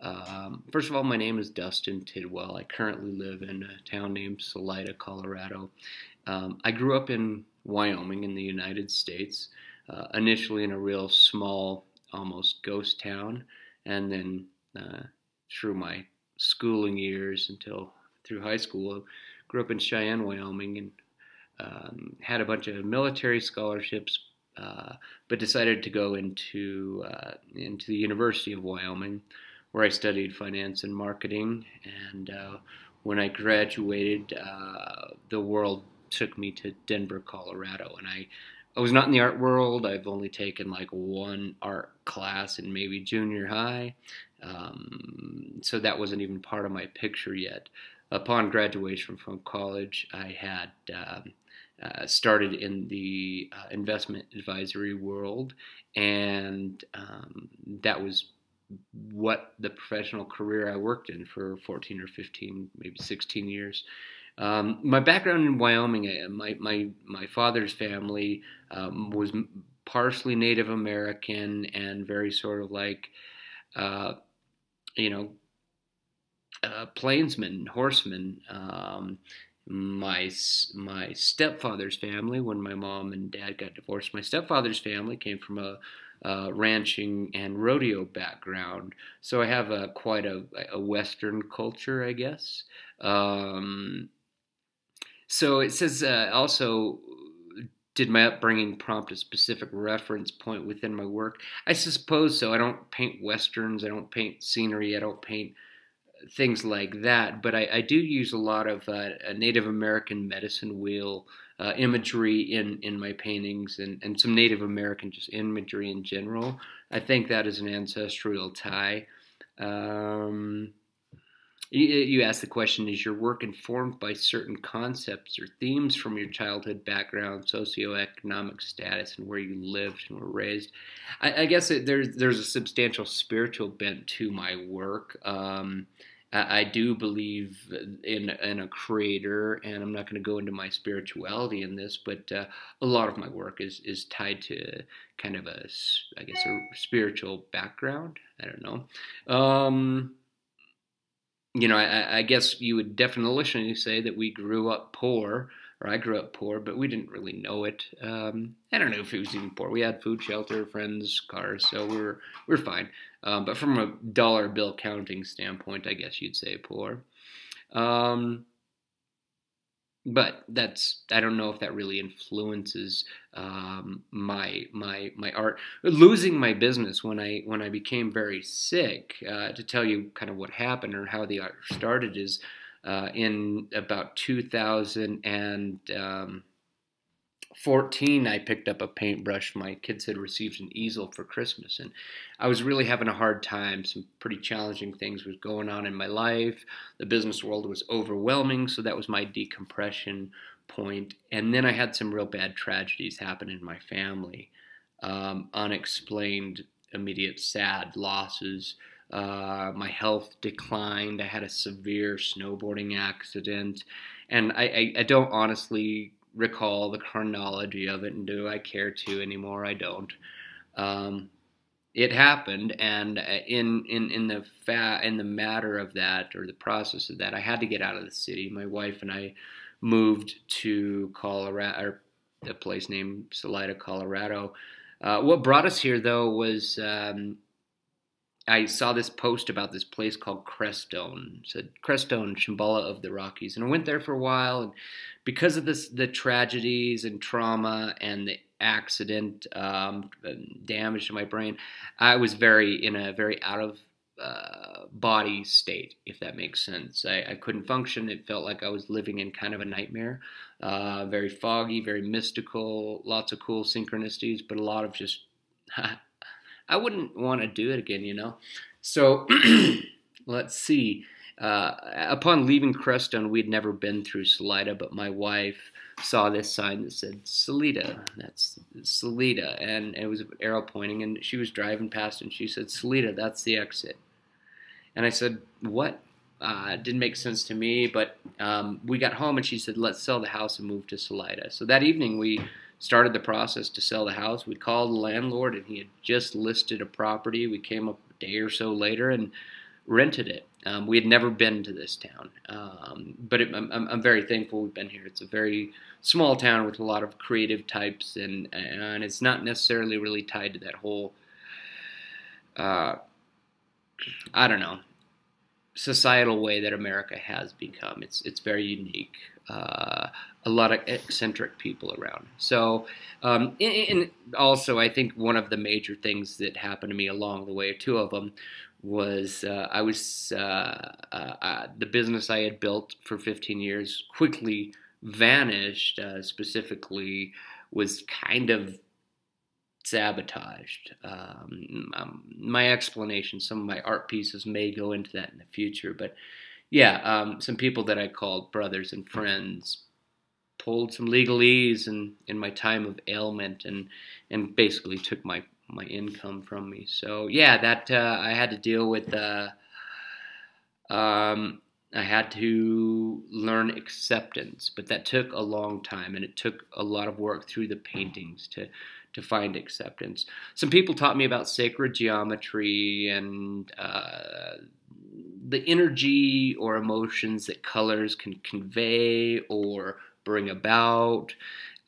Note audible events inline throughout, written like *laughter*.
Um, first of all, my name is Dustin Tidwell. I currently live in a town named Salida, Colorado. Um, I grew up in Wyoming in the United States, uh, initially in a real small, almost ghost town, and then uh, through my schooling years until through high school, I grew up in Cheyenne, Wyoming, and um, had a bunch of military scholarships, uh, but decided to go into uh, into the University of Wyoming, where I studied finance and marketing. And uh, when I graduated, uh, the world took me to Denver, Colorado, and I. I was not in the art world. I've only taken like one art class in maybe junior high. Um, so that wasn't even part of my picture yet. Upon graduation from college, I had um, uh, started in the uh, investment advisory world, and um, that was what the professional career I worked in for 14 or 15, maybe 16 years. Um, my background in Wyoming, uh, my my my father's family um, was partially Native American and very sort of like, uh, you know, uh, plainsmen, horsemen. Um, my my stepfather's family, when my mom and dad got divorced, my stepfather's family came from a, a ranching and rodeo background, so I have a quite a, a Western culture, I guess. Um, so it says uh, also did my upbringing prompt a specific reference point within my work? I suppose so. I don't paint westerns. I don't paint scenery. I don't paint things like that. But I, I do use a lot of uh, Native American medicine wheel uh, imagery in, in my paintings and, and some Native American just imagery in general. I think that is an ancestral tie. Um, you, asked the question Is your work informed by certain concepts or themes from your childhood background, socioeconomic status, and where you lived and were raised? I, I guess it, there's, there's a substantial spiritual bent to my work. Um, I, do believe in, in a creator, and I'm not going to go into my spirituality in this, but uh, a lot of my work is, is tied to kind of a, I guess, a spiritual background. I don't know. Um, you know, I, I, guess you would definitionally say that we grew up poor, or I grew up poor, but we didn't really know it. Um, I don't know if it was even poor. We had food, shelter, friends, cars, so we are we are fine. Um, but from a dollar bill counting standpoint, I guess you'd say poor. Um, but that's I don't know if that really influences um, my my my art. Losing my business when I when I became very sick. Uh, to tell you kind of what happened or how the art started is uh, in about 2000 and. Um, 14, I picked up a paintbrush. My kids had received an easel for Christmas, and I was really having a hard time. Some pretty challenging things was going on in my life. The business world was overwhelming, so that was my decompression point. And then I had some real bad tragedies happen in my family, um, unexplained, immediate, sad losses. Uh, my health declined. I had a severe snowboarding accident, and I, I, I don't honestly recall the chronology of it, and do I care to anymore? I don't. Um, it happened, and uh, in in in the fa- in the matter of that or the process of that, I had to get out of the city. My wife and I moved to Colorado, or a place named Salida, Colorado. Uh, what brought us here, though, was um, I saw this post about this place called Crestone. It said Crestone, Shambhala of the Rockies, and I went there for a while. And because of this, the tragedies and trauma and the accident um, damage to my brain, I was very in a very out of uh, body state, if that makes sense. I, I, couldn't function. It felt like I was living in kind of a nightmare. Uh, very foggy, very mystical, lots of cool synchronicities, but a lot of just *laughs* I wouldn't want to do it again, you know. So *clears throat* let's see. Uh, upon leaving Crestone, we'd never been through Salida, but my wife saw this sign that said Salida. That's Salida, and it was an arrow pointing, and she was driving past, and she said, Salida, that's the exit. And I said, What? Uh, it didn't make sense to me, but um, we got home, and she said, Let's sell the house and move to Salida. So that evening, we started the process to sell the house. We called the landlord, and he had just listed a property. We came up a day or so later, and rented it. Um, we had never been to this town, um, but it, I'm, I'm, very thankful we've been here. It's a very small town with a lot of creative types, and and it's not necessarily really tied to that whole. Uh, I don't know societal way that America has become. It's it's very unique. Uh, a lot of eccentric people around. So, um, and, also, I think one of the major things that happened to me along the way, two of them, was uh, I was uh, uh, uh the business I had built for 15 years quickly vanished. Uh, specifically, was kind of sabotaged. Um, um, my explanation, some of my art pieces may go into that in the future, but yeah, um, some people that I called brothers and friends pulled some legalese in, in my time of ailment and and basically took my my income from me. So yeah, that uh, I had to deal with. Uh, um, I had to learn acceptance, but that took a long time, and it took a lot of work through the paintings to to find acceptance. Some people taught me about sacred geometry and uh, the energy or emotions that colors can convey or bring about.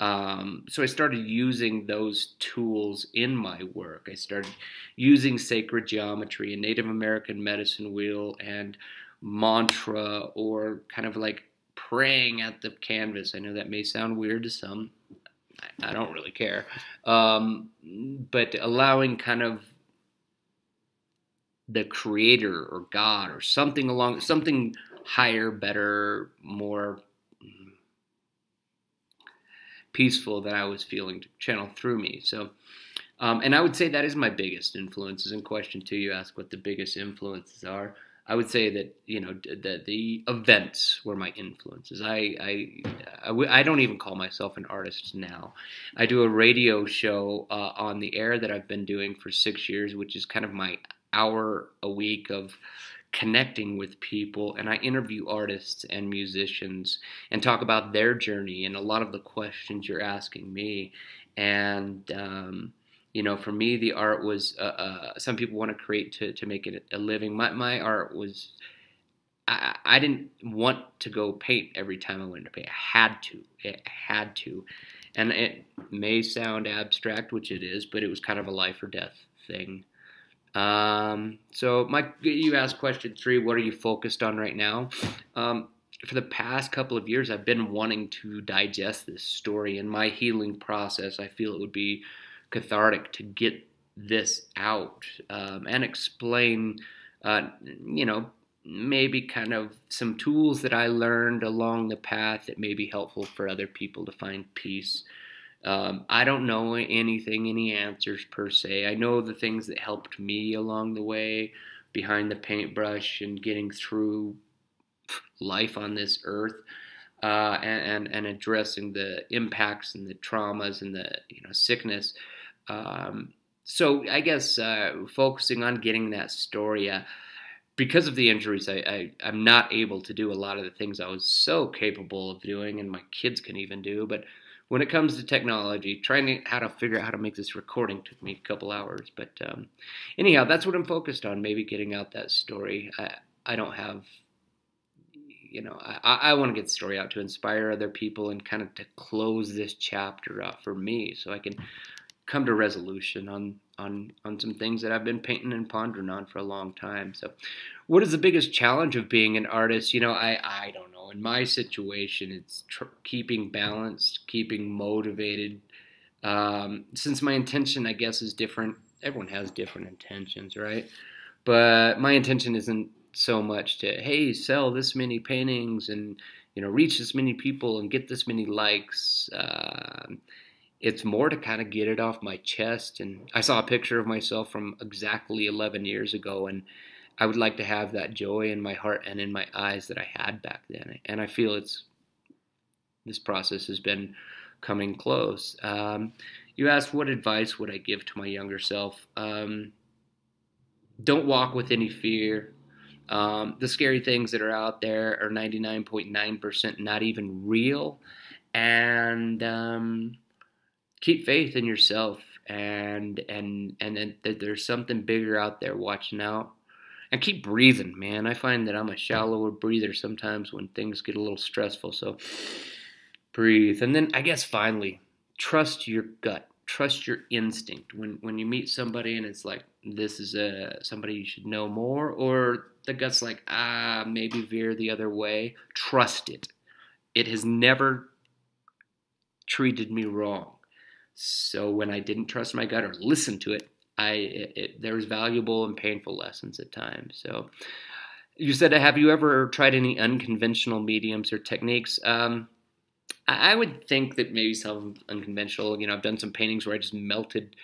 Um, so I started using those tools in my work. I started using sacred geometry and Native American medicine wheel and mantra or kind of like praying at the canvas. I know that may sound weird to some. I don't really care. Um, but allowing kind of the creator or God or something along something higher, better, more peaceful that I was feeling to channel through me. So, um, and I would say that is my biggest influences. In question two, you ask what the biggest influences are. I would say that you know that the events were my influences. I, I I don't even call myself an artist now. I do a radio show uh, on the air that I've been doing for six years, which is kind of my hour a week of connecting with people and I interview artists and musicians and talk about their journey and a lot of the questions you're asking me and um, you know, for me, the art was. Uh, uh, some people want to create to to make it a living. My my art was. I, I didn't want to go paint every time I went to paint. I had to. It had to, and it may sound abstract, which it is, but it was kind of a life or death thing. Um, so, Mike, you asked question three. What are you focused on right now? Um, for the past couple of years, I've been wanting to digest this story. In my healing process, I feel it would be cathartic to get this out um, and explain, uh, you know, maybe kind of some tools that I learned along the path that may be helpful for other people to find peace. Um, I don't know anything, any answers per se. I know the things that helped me along the way behind the paintbrush and getting through life on this earth. Uh, and, and, and addressing the impacts and the traumas and the you know sickness um, so I guess uh, focusing on getting that story. Uh, because of the injuries, I, I, am not able to do a lot of the things I was so capable of doing, and my kids can even do. But when it comes to technology, trying to, how to figure out how to make this recording took me a couple hours. But um, anyhow, that's what I'm focused on. Maybe getting out that story. I, I don't have, you know, I, I want to get the story out to inspire other people and kind of to close this chapter up for me, so I can come to resolution on on on some things that I've been painting and pondering on for a long time. So, what is the biggest challenge of being an artist? You know, I I don't know. In my situation, it's tr- keeping balanced, keeping motivated. Um, since my intention, I guess, is different. Everyone has different intentions, right? But my intention isn't so much to hey sell this many paintings and you know reach this many people and get this many likes. Uh, it's more to kind of get it off my chest. And I saw a picture of myself from exactly 11 years ago, and I would like to have that joy in my heart and in my eyes that I had back then. And I feel it's this process has been coming close. Um, you asked what advice would I give to my younger self? Um, don't walk with any fear. Um, the scary things that are out there are 99.9% not even real. And um, keep faith in yourself and and and that there's something bigger out there watching out and keep breathing, man. I find that I'm a shallower breather sometimes when things get a little stressful. So breathe. And then I guess finally, trust your gut. Trust your instinct. When when you meet somebody and it's like this is a somebody you should know more, or the gut's like ah maybe veer the other way. Trust it. It has never treated me wrong. So when I didn't trust my gut or listen to it, I it, it, there was valuable and painful lessons at times. So you said, have you ever tried any unconventional mediums or techniques? Um, I, I would think that maybe some unconventional. You know, I've done some paintings where I just melted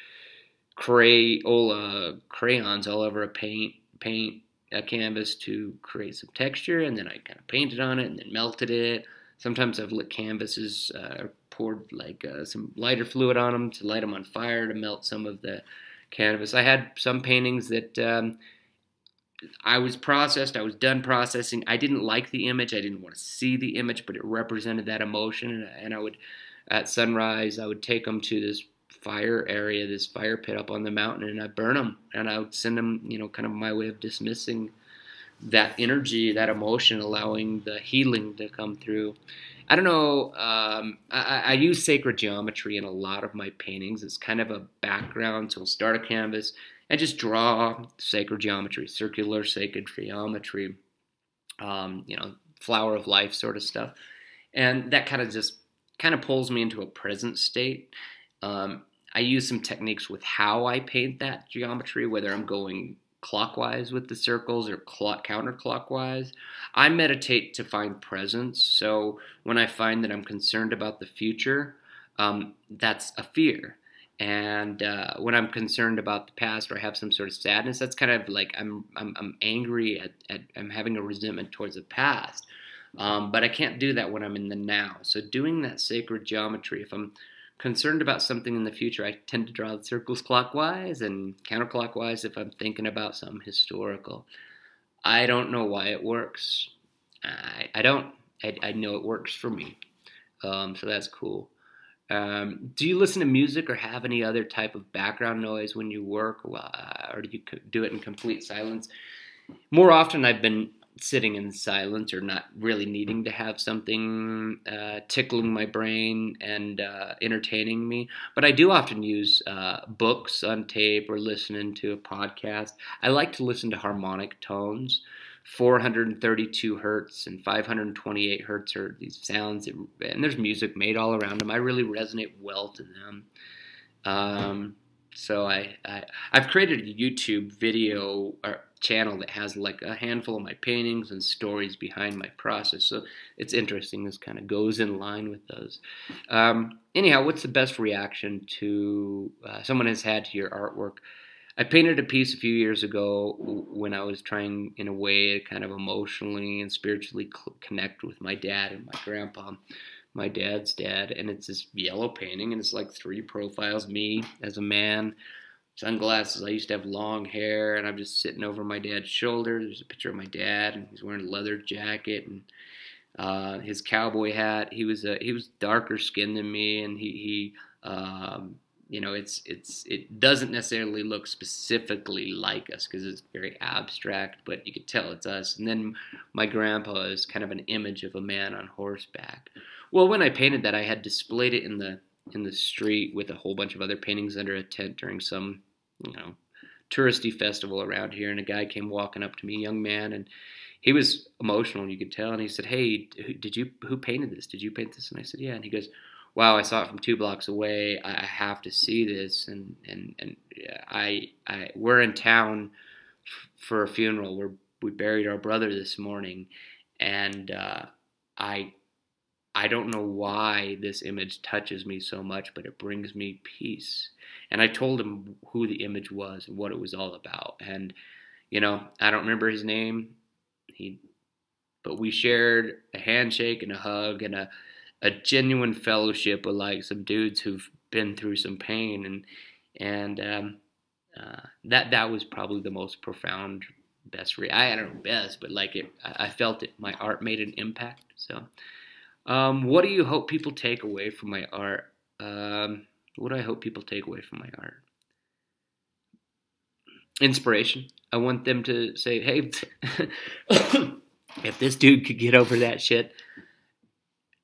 Crayola crayons all over a paint paint a canvas to create some texture, and then I kind of painted on it and then melted it. Sometimes I've lit canvases, uh, poured like uh, some lighter fluid on them to light them on fire to melt some of the canvas. I had some paintings that um, I was processed, I was done processing. I didn't like the image, I didn't want to see the image, but it represented that emotion. And I would, at sunrise, I would take them to this fire area, this fire pit up on the mountain, and I'd burn them. And I would send them, you know, kind of my way of dismissing that energy, that emotion, allowing the healing to come through. I don't know. Um, I, I, use sacred geometry in a lot of my paintings. It's kind of a background. So I'll start a canvas and just draw sacred geometry, circular sacred geometry, um, you know, flower of life sort of stuff. And that kind of just kind of pulls me into a present state. Um, I use some techniques with how I paint that geometry, whether I'm going clockwise with the circles or clock counterclockwise. I meditate to find presence. So when I find that I'm concerned about the future, um, that's a fear. And uh, when I'm concerned about the past or I have some sort of sadness, that's kind of like I'm I'm, I'm angry at, at I'm having a resentment towards the past. Um, but I can't do that when I'm in the now. So doing that sacred geometry, if I'm concerned about something in the future, I tend to draw the circles clockwise and counterclockwise if I'm thinking about something historical. I don't know why it works. I, I don't. I, I know it works for me. Um, so that's cool. Um, do you listen to music or have any other type of background noise when you work, or do you do it in complete silence? More often, I've been sitting in silence or not really needing to have something uh, tickling my brain and uh, entertaining me. But I do often use uh, books on tape or listening to a podcast. I like to listen to harmonic tones. 432 hertz and 528 hertz are these sounds, that, and there's music made all around them. I really resonate well to them. Um, so I, I have created a YouTube video uh, channel that has like a handful of my paintings and stories behind my process. So it's interesting. This kind of goes in line with those. Um, anyhow, what's the best reaction to uh, someone has had to your artwork? I painted a piece a few years ago when I was trying, in a way, to kind of emotionally and spiritually connect with my dad and my grandpa my dad's dad, and it's this yellow painting, and it's like three profiles me as a man, sunglasses. I used to have long hair, and I'm just sitting over my dad's shoulder. There's a picture of my dad, and he's wearing a leather jacket and uh, his cowboy hat. He was a, he was darker skinned than me, and he he um, you know it's it's it doesn't necessarily look specifically like us because it's very abstract, but you could tell it's us. And then my grandpa is kind of an image of a man on horseback. Well, when I painted that, I had displayed it in the in the street with a whole bunch of other paintings under a tent during some, you know, touristy festival around here. And a guy came walking up to me, young man, and he was emotional. You could tell. And he said, "Hey, did you who painted this? Did you paint this?" And I said, "Yeah." And he goes, "Wow, I saw it from two blocks away. I have to see this." And and and I I we're in town for a funeral. We're we buried our brother this morning, and uh, I I don't know why this image touches me so much, but it brings me peace. And I told him who the image was and what it was all about. And, you know, I don't remember his name. He, but we shared a handshake and a hug and a, a genuine fellowship with like some dudes who've been through some pain. And, and, um, uh, that, that was probably the most profound, best, re- I don't know, best, but like it, I felt it, my art made an impact. So, um, what do you hope people take away from my art? Um, what do I hope people take away from my art? inspiration. I want them to say, hey, *laughs* if this dude could get over that shit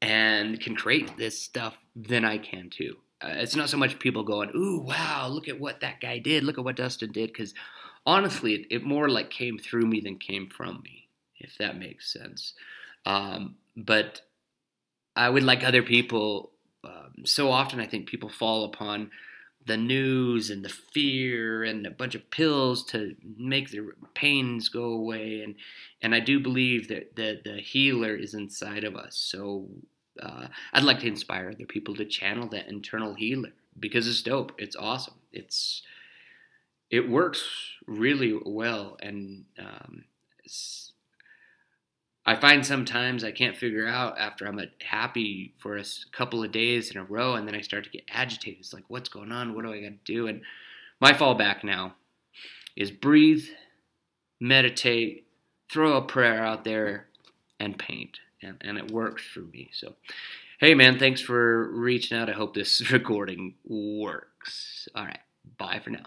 and can create this stuff, then I can too. Uh, it's not so much people going, ooh, wow, look at what that guy did, look at what Dustin did, because honestly, it, it, more like came through me than came from me, if that makes sense. Um, but I would like other people. Um, so often, I think people fall upon the news and the fear and a bunch of pills to make their pains go away and and I do believe that the the healer is inside of us so uh, I'd like to inspire other people to channel that internal healer because it's dope it's awesome it's it works really well and um, I find sometimes I can't figure out after I'm happy for a couple of days in a row, and then I start to get agitated. It's like, what's going on? What do I got to do? And my fallback now is breathe, meditate, throw a prayer out there, and paint. And, and it works for me. So, hey, man, thanks for reaching out. I hope this *laughs* recording works. All right, bye for now.